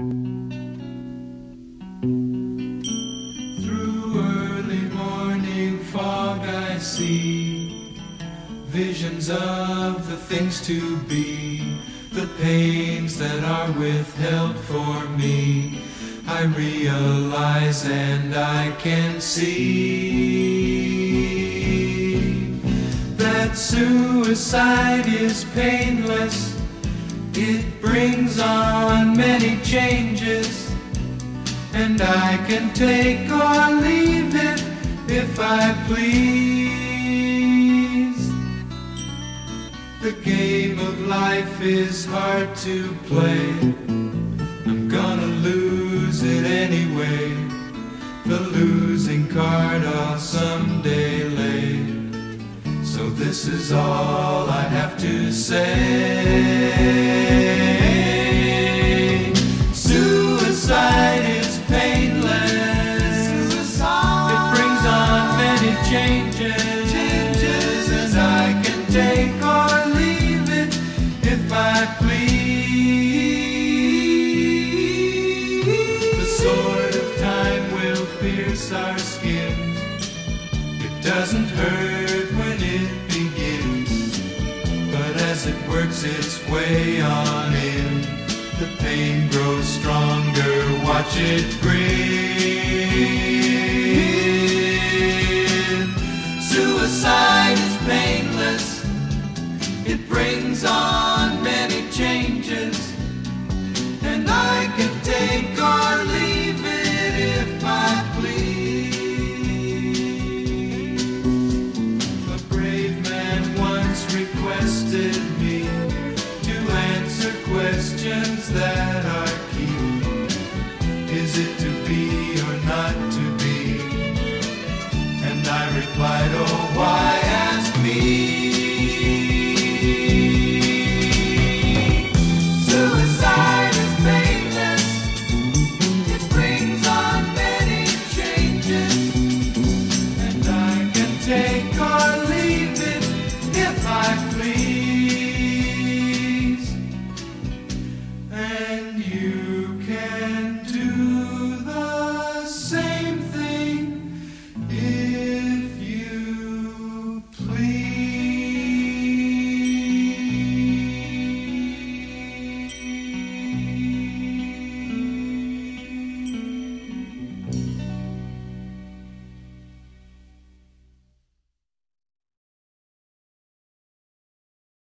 Through early morning fog I see visions of the things to be, the pains that are withheld for me. I realize and I can see that suicide is painless. It brings on many changes. And I can take or leave it if I please. The game of life is hard to play. I'm gonna lose it anyway. The losing card I'll someday lay. So this is all I have to say. Skin. It doesn't hurt when it begins, but as it works its way on in, the pain grows stronger. Watch it grin. replied, oh, why ask me? Suicide is painless. It brings on many changes. And I can take